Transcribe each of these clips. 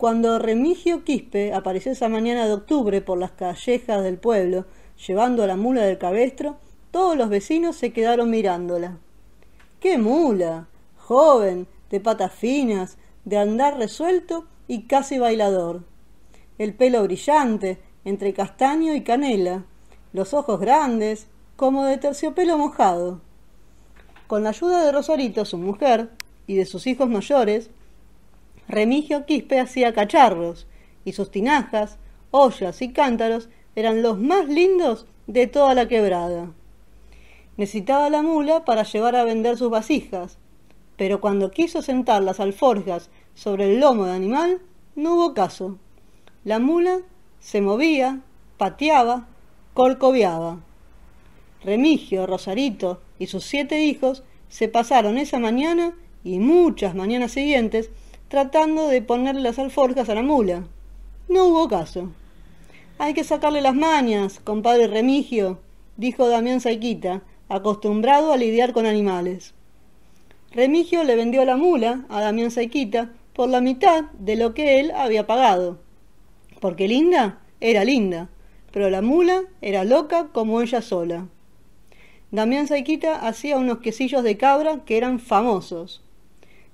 Cuando Remigio Quispe apareció esa mañana de octubre por las callejas del pueblo, llevando a la mula del cabestro, todos los vecinos se quedaron mirándola. ¡Qué mula! Joven, de patas finas, de andar resuelto y casi bailador. El pelo brillante, entre castaño y canela, los ojos grandes, como de terciopelo mojado. Con la ayuda de Rosarito, su mujer, y de sus hijos mayores, Remigio Quispe hacía cacharros, y sus tinajas, ollas y cántaros eran los más lindos de toda la quebrada. Necesitaba la mula para llevar a vender sus vasijas, pero cuando quiso sentar las alforjas sobre el lomo de animal, no hubo caso. La mula se movía, pateaba, corcoviaba. Remigio, Rosarito y sus siete hijos se pasaron esa mañana y muchas mañanas siguientes tratando de ponerle las alforjas a la mula. No hubo caso. Hay que sacarle las mañas, compadre Remigio, dijo Damián Saiquita, acostumbrado a lidiar con animales. Remigio le vendió la mula a Damián Saiquita por la mitad de lo que él había pagado. Porque linda era linda, pero la mula era loca como ella sola. Damián Saiquita hacía unos quesillos de cabra que eran famosos.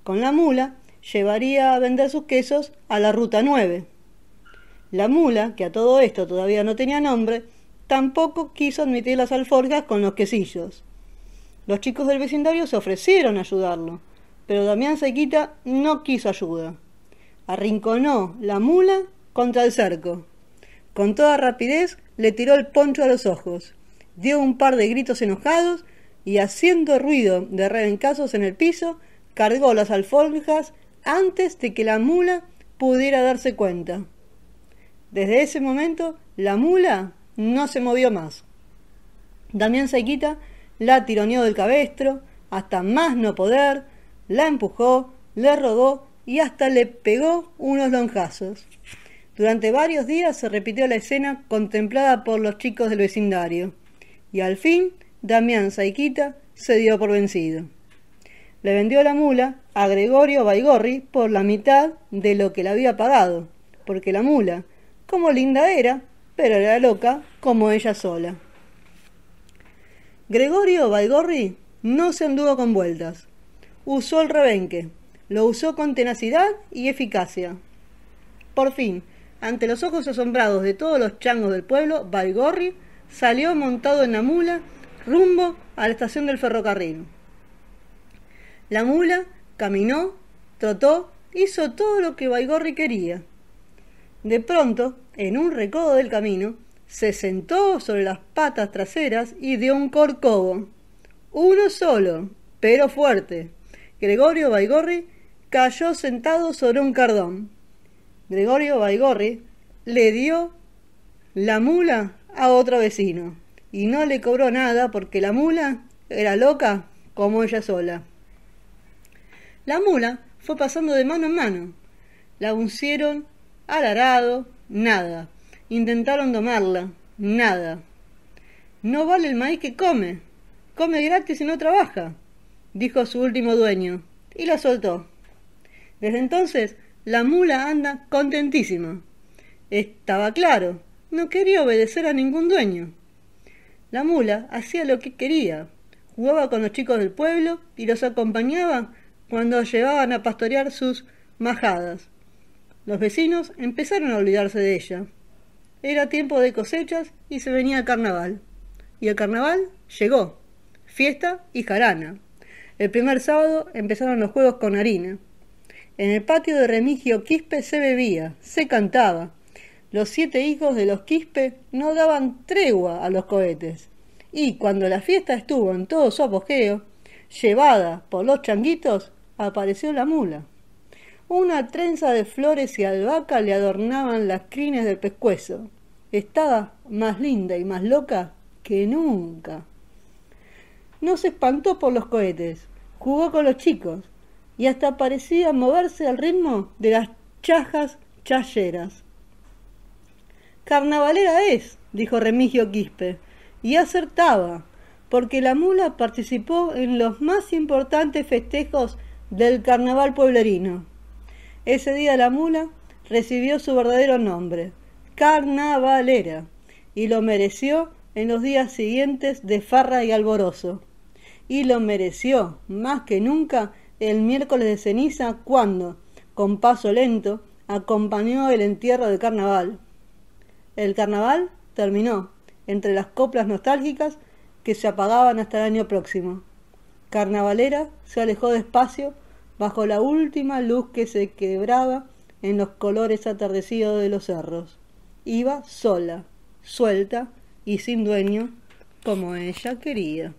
Con la mula llevaría a vender sus quesos a la Ruta 9. La mula, que a todo esto todavía no tenía nombre, tampoco quiso admitir las alforjas con los quesillos. Los chicos del vecindario se ofrecieron a ayudarlo, pero Damián Sequita no quiso ayuda. Arrinconó la mula contra el cerco. Con toda rapidez le tiró el poncho a los ojos, dio un par de gritos enojados y haciendo ruido de rebencazos en el piso, cargó las alforjas antes de que la mula pudiera darse cuenta. Desde ese momento, la mula no se movió más. Damián Sequita la tironeó del cabestro, hasta más no poder, la empujó, le rodó y hasta le pegó unos lonjazos. Durante varios días se repitió la escena contemplada por los chicos del vecindario, y al fin Damián Saiquita se dio por vencido. Le vendió la mula a Gregorio Baigorri por la mitad de lo que le había pagado, porque la mula, como linda era, pero era loca como ella sola. Gregorio Baigorri no se anduvo con vueltas. Usó el rebenque, lo usó con tenacidad y eficacia. Por fin, ante los ojos asombrados de todos los changos del pueblo, Baigorri salió montado en la mula rumbo a la estación del ferrocarril. La mula caminó, trotó, hizo todo lo que Baigorri quería. De pronto, en un recodo del camino, se sentó sobre las patas traseras y dio un corcovo. Uno solo, pero fuerte. Gregorio Baigorri cayó sentado sobre un cardón. Gregorio Baigorri le dio la mula a otro vecino y no le cobró nada porque la mula era loca como ella sola. La mula fue pasando de mano en mano. La uncieron al arado, nada. Intentaron domarla, nada. No vale el maíz que come. Come gratis y no trabaja, dijo su último dueño, y la soltó. Desde entonces, la mula anda contentísima. Estaba claro, no quería obedecer a ningún dueño. La mula hacía lo que quería, jugaba con los chicos del pueblo y los acompañaba cuando llevaban a pastorear sus majadas. Los vecinos empezaron a olvidarse de ella. Era tiempo de cosechas y se venía el carnaval. Y el carnaval llegó. Fiesta y jarana. El primer sábado empezaron los juegos con harina. En el patio de Remigio Quispe se bebía, se cantaba. Los siete hijos de los Quispe no daban tregua a los cohetes. Y cuando la fiesta estuvo en todo su apogeo, llevada por los changuitos, apareció la mula. Una trenza de flores y albahaca le adornaban las crines del pescuezo. Estaba más linda y más loca que nunca. No se espantó por los cohetes, jugó con los chicos y hasta parecía moverse al ritmo de las chajas chayeras. Carnavalera es, dijo Remigio Quispe, y acertaba, porque la mula participó en los más importantes festejos del carnaval pueblerino. Ese día la mula recibió su verdadero nombre, Carnavalera, y lo mereció en los días siguientes de farra y alborozo. Y lo mereció, más que nunca, el miércoles de ceniza, cuando, con paso lento, acompañó el entierro del carnaval. El carnaval terminó, entre las coplas nostálgicas que se apagaban hasta el año próximo. Carnavalera se alejó despacio bajo la última luz que se quebraba en los colores atardecidos de los cerros. Iba sola, suelta y sin dueño, como ella quería.